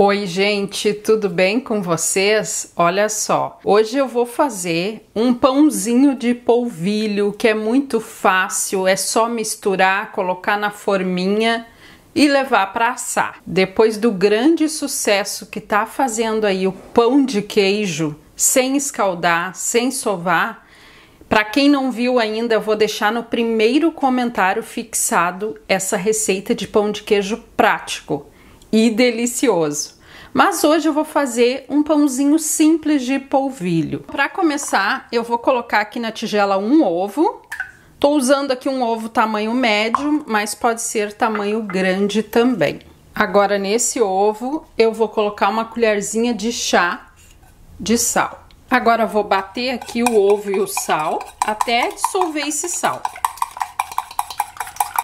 Oi, gente, tudo bem com vocês? Olha só, hoje eu vou fazer um pãozinho de polvilho que é muito fácil, é só misturar, colocar na forminha e levar para assar. Depois do grande sucesso que tá fazendo aí o pão de queijo sem escaldar, sem sovar, para quem não viu ainda, eu vou deixar no primeiro comentário fixado essa receita de pão de queijo prático e delicioso. Mas hoje eu vou fazer um pãozinho simples de polvilho. Para começar, eu vou colocar aqui na tigela um ovo. Tô usando aqui um ovo tamanho médio, mas pode ser tamanho grande também. Agora nesse ovo eu vou colocar uma colherzinha de chá de sal. Agora vou bater aqui o ovo e o sal até dissolver esse sal.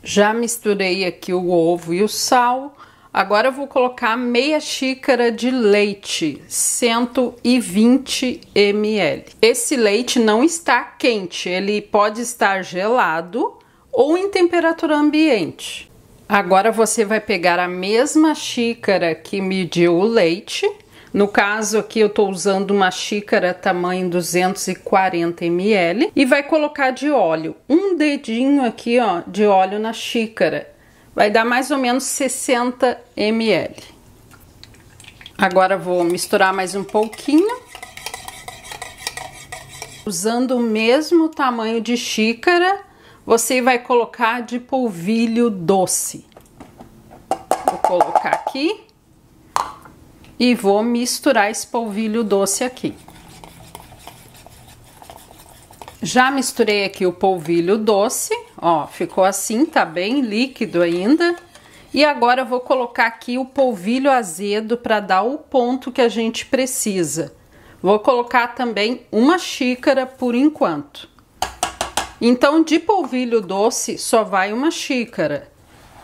Já misturei aqui o ovo e o sal. Agora eu vou colocar meia xícara de leite, 120 ml. Esse leite não está quente, ele pode estar gelado ou em temperatura ambiente. Agora você vai pegar a mesma xícara que mediu o leite. No caso aqui eu estou usando uma xícara tamanho 240 ml e vai colocar de óleo, um dedinho aqui ó de óleo na xícara vai dar mais ou menos 60 ml. Agora vou misturar mais um pouquinho. Usando o mesmo tamanho de xícara, você vai colocar de polvilho doce. Vou colocar aqui e vou misturar esse polvilho doce aqui. Já misturei aqui o polvilho doce, ó, ficou assim, tá bem líquido ainda. E agora eu vou colocar aqui o polvilho azedo para dar o ponto que a gente precisa. Vou colocar também uma xícara por enquanto. Então, de polvilho doce só vai uma xícara.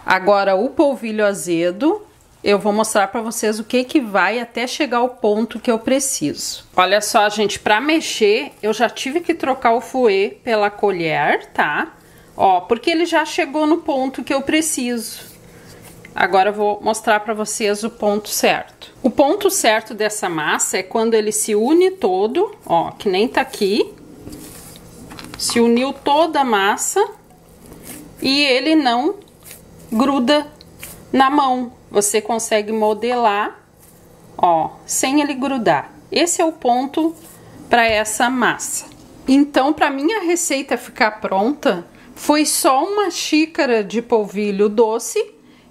Agora, o polvilho azedo eu vou mostrar para vocês o que que vai até chegar ao ponto que eu preciso. Olha só, gente, para mexer, eu já tive que trocar o fouet pela colher, tá? Ó, porque ele já chegou no ponto que eu preciso. Agora vou mostrar para vocês o ponto certo. O ponto certo dessa massa é quando ele se une todo, ó, que nem tá aqui. Se uniu toda a massa e ele não gruda na mão, você consegue modelar, ó, sem ele grudar. Esse é o ponto para essa massa. Então, para minha receita ficar pronta, foi só uma xícara de polvilho doce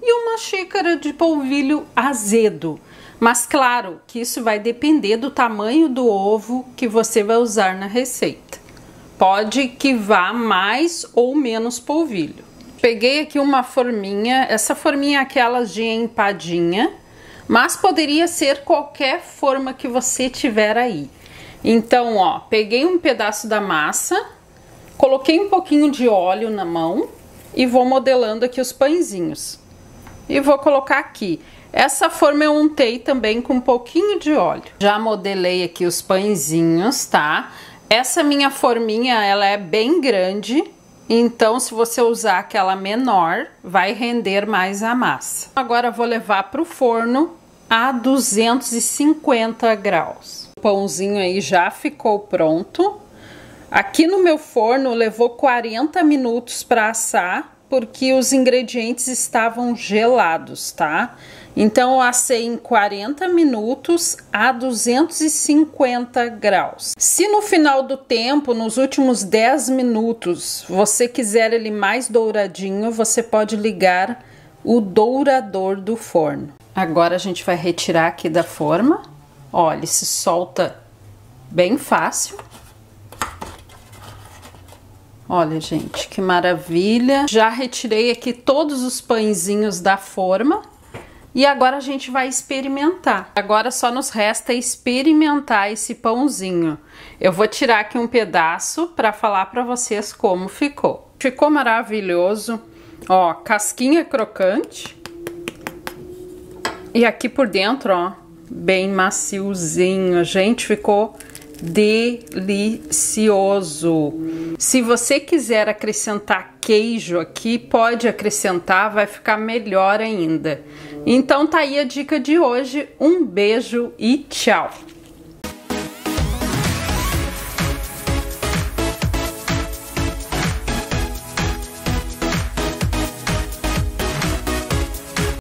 e uma xícara de polvilho azedo. Mas claro que isso vai depender do tamanho do ovo que você vai usar na receita. Pode que vá mais ou menos polvilho. Peguei aqui uma forminha, essa forminha é aquelas de empadinha, mas poderia ser qualquer forma que você tiver aí. Então, ó, peguei um pedaço da massa, coloquei um pouquinho de óleo na mão e vou modelando aqui os pãezinhos. E vou colocar aqui. Essa forma eu untei também com um pouquinho de óleo. Já modelei aqui os pãezinhos, tá? Essa minha forminha, ela é bem grande, então, se você usar aquela menor, vai render mais a massa. Agora, vou levar para o forno a 250 graus. O pãozinho aí já ficou pronto. Aqui no meu forno levou 40 minutos para assar, porque os ingredientes estavam gelados, tá? Então eu assei em 40 minutos a 250 graus. Se no final do tempo, nos últimos 10 minutos, você quiser ele mais douradinho, você pode ligar o dourador do forno. Agora a gente vai retirar aqui da forma. Olha, se solta bem fácil. Olha, gente, que maravilha. Já retirei aqui todos os pãezinhos da forma. E agora a gente vai experimentar. Agora só nos resta experimentar esse pãozinho. Eu vou tirar aqui um pedaço para falar para vocês como ficou. Ficou maravilhoso. Ó, casquinha crocante. E aqui por dentro, ó, bem maciozinho. Gente, ficou delicioso. Se você quiser acrescentar queijo aqui, pode acrescentar, vai ficar melhor ainda. Então tá aí a dica de hoje. Um beijo e tchau!